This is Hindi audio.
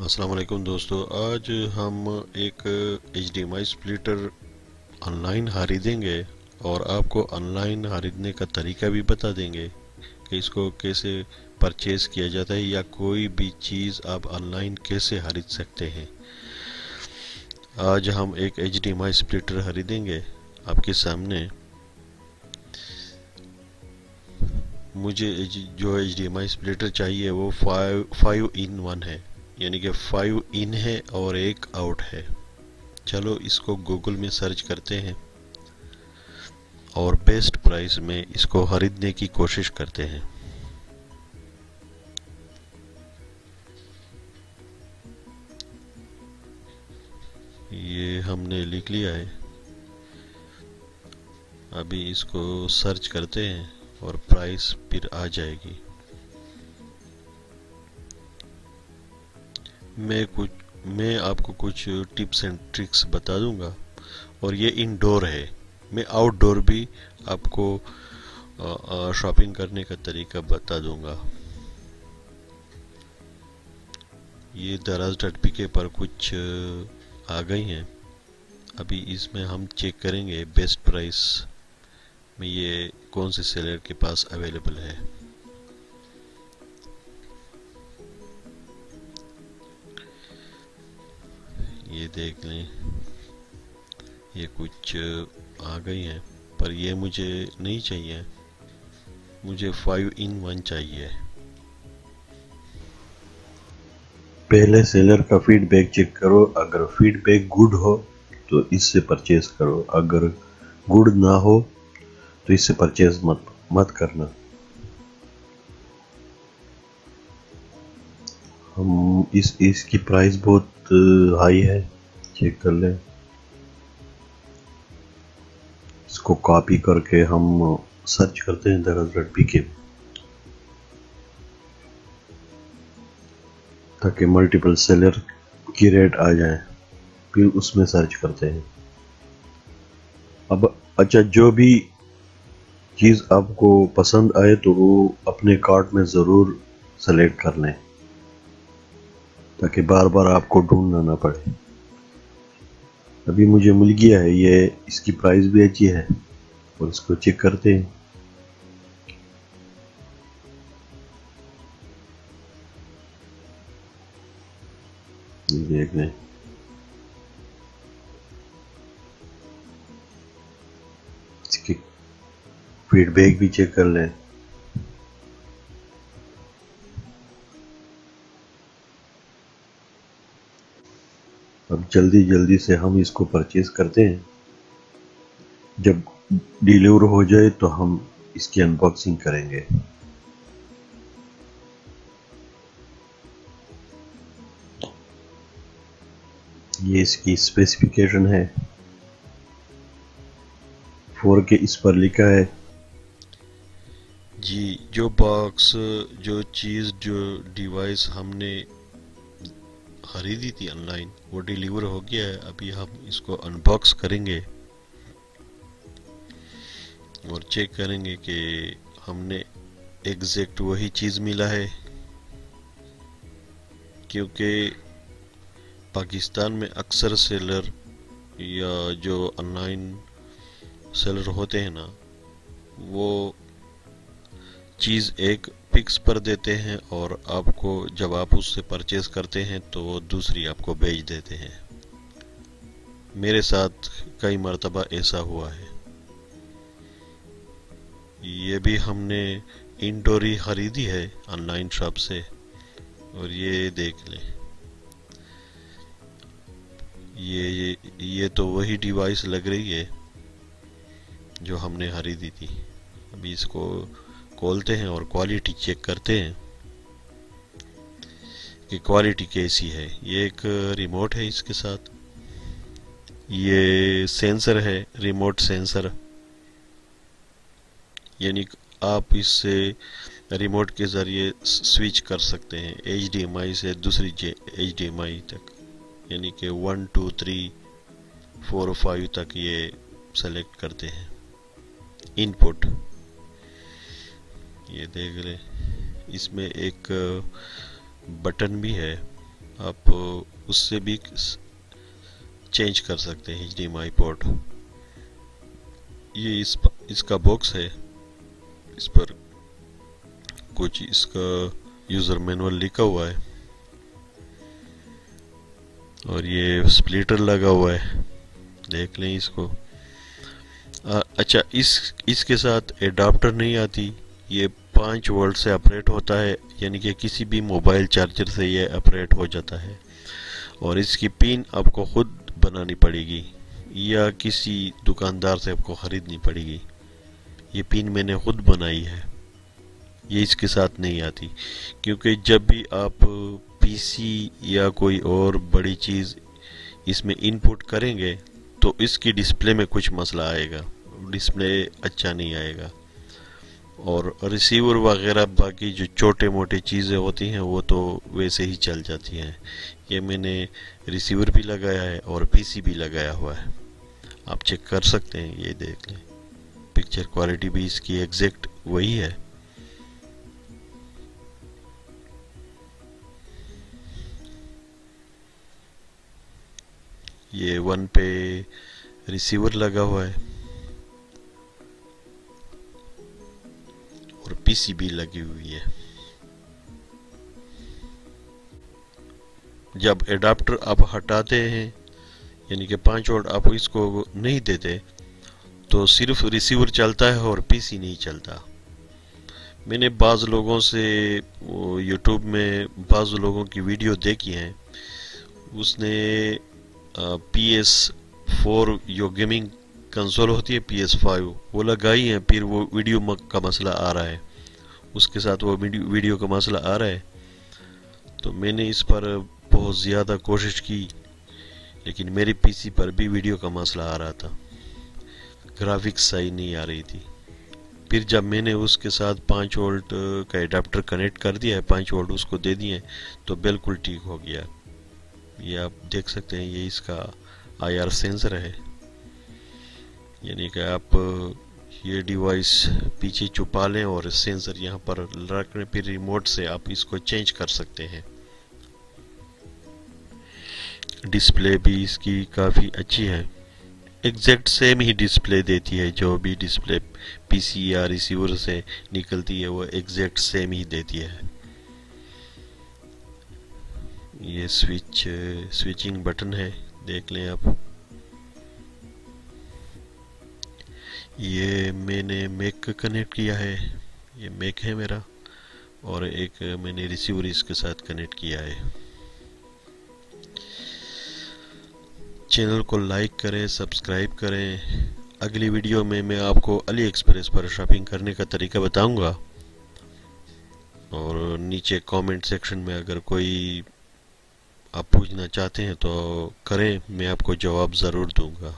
वालेकुम दोस्तों, आज हम एक H D M splitter online खरीदेंगे और आपको ऑनलाइन खरीदने का तरीका भी बता देंगे कि इसको कैसे परचेज़ किया जाता है या कोई भी चीज़ आप ऑनलाइन कैसे खरीद सकते हैं। आज हम एक एच डी एम स्प्लिटर खरीदेंगे आपके सामने। मुझे जो एच डी एम स्प्लिटर चाहिए वो फाइव फाइव इन वन है। यानी कि फाइव इन है और एक आउट है। चलो इसको गूगल में सर्च करते हैं और बेस्ट प्राइस में इसको खरीदने की कोशिश करते हैं। ये हमने लिख लिया है। अभी इसको सर्च करते हैं और प्राइस फिर आ जाएगी। मैं कुछ, मैं आपको कुछ टिप्स एंड ट्रिक्स बता दूँगा। और ये इनडोर है। मैं आउटडोर भी आपको शॉपिंग करने का तरीका बता दूँगा। ये दराज डट के पर कुछ आ गई हैं। अभी इसमें हम चेक करेंगे बेस्ट प्राइस में ये कौन से सेलर के पास अवेलेबल है। ये देख लें। ये कुछ आ गई हैं, पर ये मुझे नहीं चाहिए। मुझे फाइव इन वन चाहिए। पहले सेलर का फीडबैक चेक करो। अगर फीडबैक गुड हो तो इससे परचेज करो। अगर गुड ना हो तो इससे परचेज मत मत करना। इस, इसकी प्राइस बहुत हाई है। चेक कर लें। इसको कॉपी करके हम सर्च करते हैं दरअसल पी के। ताकि मल्टीपल सेलर की रेट आ जाए। फिर उसमें सर्च करते हैं। अब अच्छा जो भी चीज़ आपको पसंद आए तो वो अपने कार्ट में ज़रूर सेलेक्ट कर लें। ताकि बार बार आपको ढूंढना ना पड़े। अभी मुझे मिल गया है, ये इसकी प्राइस भी अच्छी है, और इसको चेक करते हैं। देख लें इसकी फीडबैक भी चेक कर लें। अब जल्दी जल्दी से हम इसको परचेज करते हैं। जब डिलीवर हो जाए तो हम इसकी अनबॉक्सिंग करेंगे। ये इसकी स्पेसिफिकेशन है। फोर के इस पर लिखा है। जी, जो बॉक्स जो चीज़, जो डिवाइस हमने ख़रीदी थी ऑनलाइन वो डिलीवर हो गया है, अभी हम इसको अनबॉक्स करेंगे और चेक करेंगे कि हमने एग्जैक्ट वही चीज़ मिला है, क्योंकि पाकिस्तान में अक्सर सेलर या जो ऑनलाइन सेलर होते हैं ना, वो चीज़ एक पिक्स पर देते हैं और आपको जब आप उससे परचेज करते हैं तो वो दूसरी आपको भेज देते हैं। मेरे साथ कई मरतबा ऐसा हुआ है। ये भी हमने इंडोरी खरीदी है ऑनलाइन शॉप से और ये देख लें। ये ये ये तो वही डिवाइस लग रही है जो हमने खरीदी थी। अभी इसको खोलते हैं और क्वालिटी चेक करते हैं कि क्वालिटी कैसी है। ये एक रिमोट है इसके साथ। ये सेंसर है रिमोट सेंसर यानी आप इससे रिमोट के ज़रिए स्विच कर सकते हैं एच डी एम आई से दूसरी एच तक। यानी कि one two three four five तक ये सेलेक्ट करते हैं। इनपुट ये देख लें इसमें एक बटन भी है। आप उससे भी चेंज कर सकते हैं एच आई पोर्ट ये इस इसका बॉक्स है। इस पर कुछ इसका यूज़र मैनुअल लिखा हुआ है। और ये स्प्लिटर लगा हुआ है। देख लें इसको। आ, अच्छा इस इसके साथ एडाप्टर नहीं आती। ये पाँच वोल्ट से ऑपरेट होता है, यानी कि किसी भी मोबाइल चार्जर से ये ऑपरेट हो जाता है। और इसकी पिन आपको खुद बनानी पड़ेगी, या किसी दुकानदार से आपको ख़रीदनी पड़ेगी। ये पिन मैंने खुद बनाई है। ये इसके साथ नहीं आती, क्योंकि जब भी आप पीसी या कोई और बड़ी चीज़ इसमें इनपुट करेंगे तो इसकी डिस्प्ले में कुछ मसला आएगा। डिस्प्ले अच्छा नहीं आएगा। और रिसीवर वगैरह बाकी जो छोटे मोटे चीज़ें होती हैं, वो तो वैसे ही चल जाती हैं। ये मैंने रिसीवर भी लगाया है और पीसी भी लगाया हुआ है। आप चेक कर सकते हैं, ये देख लें। पिक्चर क्वालिटी भी इसकी एग्जैक्ट वही है। ये वन पे रिसीवर लगा हुआ है। पीसीबी लगी हुई है। जब एडाप्टर आप हटाते हैं, यानी कि पाँच वोल्ट आप इसको नहीं देते तो सिर्फ़ रिसीवर चलता है और पीसी नहीं चलता। मैंने बाज़ लोगों से यूट्यूब में बाज़ लोगों की वीडियो देखी है। उसने पी एस फोर जो गेमिंग कंसोल होती है पी एस फाइव वो लगाई है, फिर वो वीडियो का मसला आ रहा है। उसके साथ वो वीडियो का मसला आ रहा है। तो मैंने इस पर बहुत ज़्यादा कोशिश की, लेकिन मेरी पीसी पर भी वीडियो का मसला आ रहा था। ग्राफिक्स सही नहीं आ रही थी। फिर जब मैंने उसके साथ पाँच वोल्ट का एडाप्टर कनेक्ट कर दिया है, पाँच वोल्ट उसको दे दिए तो बिल्कुल ठीक हो गया। ये आप देख सकते हैं, ये इसका आईआर सेंसर है। यानी कि आप ये डिवाइस पीछे छुपा लें और सेंसर यहाँ पर रखने फिर रिमोट से आप इसको चेंज कर सकते हैं। डिस्प्ले भी इसकी काफ़ी अच्छी है। एग्जैक्ट सेम ही डिस्प्ले देती है, जो भी डिस्प्ले पीसी या रिसीवर से निकलती है, वो एग्जैक्ट सेम ही देती है। ये स्विच स्विचिंग बटन है, देख लें आप। ये मैंने मैक कनेक्ट किया है। ये मैक है मेरा और एक मैंने रिसीवर इसके साथ कनेक्ट किया है। चैनल को लाइक करें सब्सक्राइब करें। अगली वीडियो में मैं आपको अली एक्सप्रेस पर शॉपिंग करने का तरीका बताऊँगा। और नीचे कमेंट सेक्शन में अगर कोई आप पूछना चाहते हैं तो करें, मैं आपको जवाब ज़रूर दूँगा।